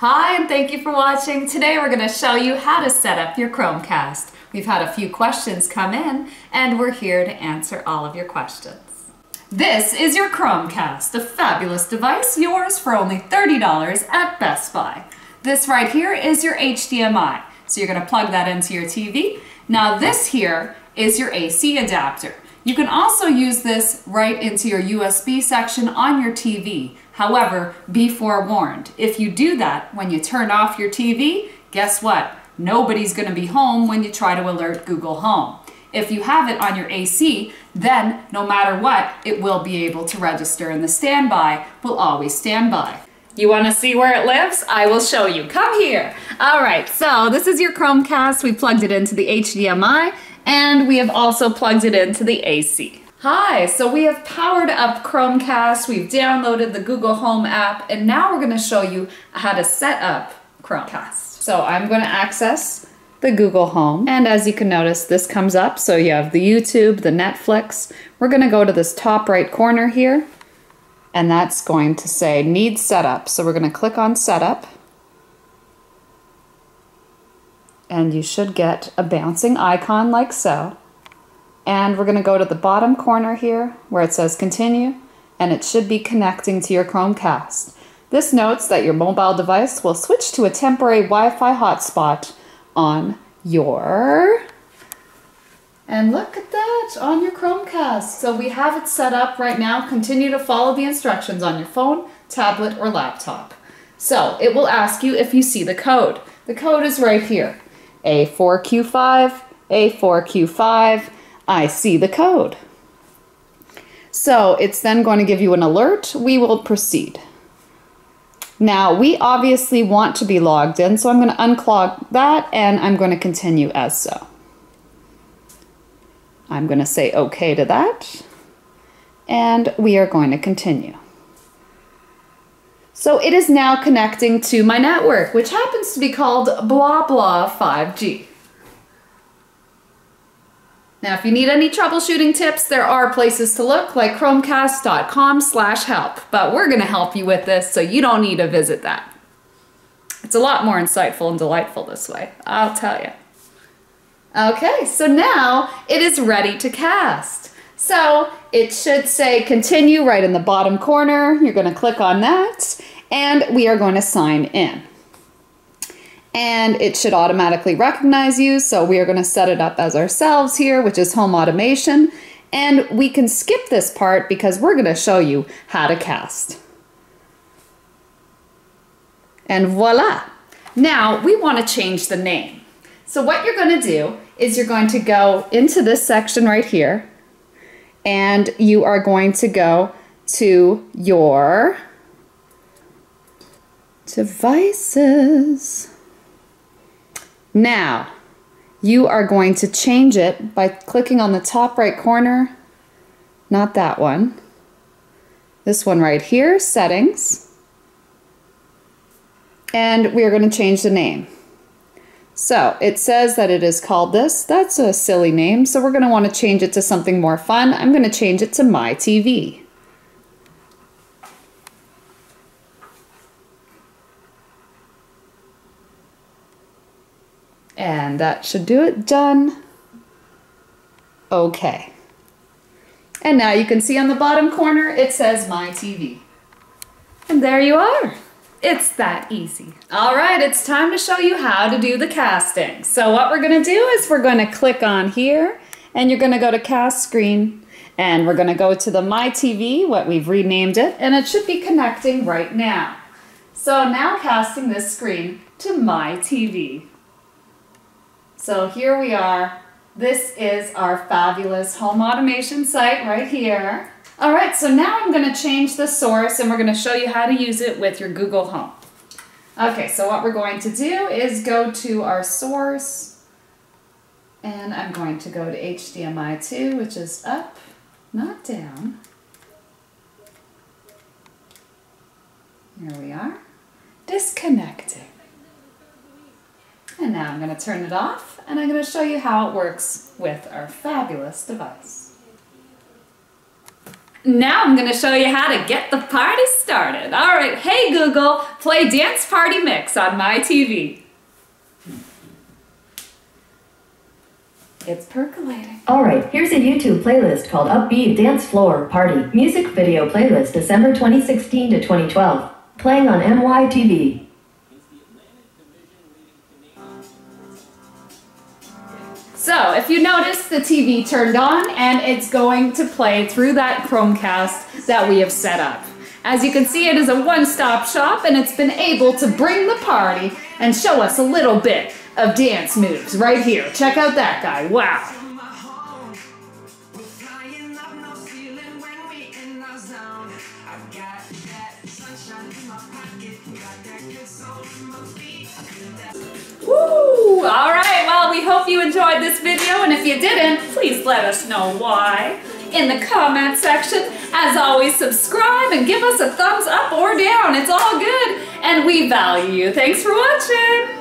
Hi, and thank you for watching. Today we're going to show you how to set up your Chromecast. We've had a few questions come in, and we're here to answer all of your questions. This is your Chromecast, a fabulous device, yours for only $30 at Best Buy. This right here is your HDMI. So you're going to plug that into your TV. Now this here is your AC adapter. You can also use this right into your USB section on your TV. However, be forewarned, if you do that when you turn off your TV, guess what? Nobody's to be home when you try to alert Google Home. If you have it on your AC, then no matter what, it will be able to register and the standby will always stand by. You want to see where it lives? I will show you. Come here. All right, so this is your Chromecast. We plugged it into the HDMI and we have also plugged it into the AC. Hi, so we have powered up Chromecast, we've downloaded the Google Home app, and now we're gonna show you how to set up Chromecast. So I'm gonna access the Google Home, and as you can notice, this comes up. So you have the YouTube, the Netflix. We're gonna go to this top right corner here, and that's going to say need setup. So we're gonna click on setup, and you should get a bouncing icon like so. And we're going to go to the bottom corner here where it says continue, and it should be connecting to your Chromecast. This notes that your mobile device will switch to a temporary Wi-Fi hotspot on your... And look at that, on your Chromecast. So we have it set up right now. Continue to follow the instructions on your phone, tablet, or laptop. So it will ask you if you see the code. The code is right here. A4Q5, A4Q5, I see the code. So it's then going to give you an alert. We will proceed. Now, we obviously want to be logged in, so I'm going to unclog that and I'm going to continue as so. I'm going to say OK to that, and we are going to continue. So it is now connecting to my network, which happens to be called blah blah 5G. Now, if you need any troubleshooting tips, there are places to look like chromecast.com slash help, but we're gonna help you with this so you don't need to visit that. It's a lot more insightful and delightful this way, I'll tell you. Okay, so now it is ready to cast. So it should say continue right in the bottom corner. You're gonna click on that and we are going to sign in. And it should automatically recognize you. So we are going to set it up as ourselves here, which is home automation. And we can skip this part because we're going to show you how to cast. And voila. Now we want to change the name. So what you're going to do is you're going to go into this section right here and you are going to go to your devices. Now, you are going to change it by clicking on the top right corner, not that one, this one right here, settings, and we are going to change the name. So it says that it is called this. That's a silly name, so we're going to want to change it to something more fun. I'm going to change it to My TV. And that should do it. Done. Okay. And now you can see on the bottom corner, it says My TV. And there you are. It's that easy. All right, it's time to show you how to do the casting. So what we're gonna do is we're gonna click on here and you're gonna go to cast screen and we're gonna go to the My TV, what we've renamed it, and it should be connecting right now. So now casting this screen to My TV. So here we are. This is our fabulous home automation site right here. All right, so now I'm gonna change the source and we're gonna show you how to use it with your Google Home. Okay, so what we're going to do is go to our source and I'm going to go to HDMI 2, which is up, not down. Here we are, disconnecting. And now I'm going to turn it off and I'm going to show you how it works with our fabulous device. Now I'm gonna show you how to get the party started. All right, hey Google, play Dance Party Mix on my TV. It's percolating. Alright, here's a YouTube playlist called Upbeat Dance Floor Party Music Video Playlist December 2016 to 2012. Playing on MYTV. So if you notice the TV turned on and it's going to play through that Chromecast that we have set up. As you can see it is a one-stop shop and it's been able to bring the party and show us a little bit of dance moves right here. Check out that guy, wow. Woo! All right, well, we hope you enjoyed this video, and if you didn't, please let us know why in the comment section. As always, subscribe and give us a thumbs up or down. It's all good, and we value you. Thanks for watching.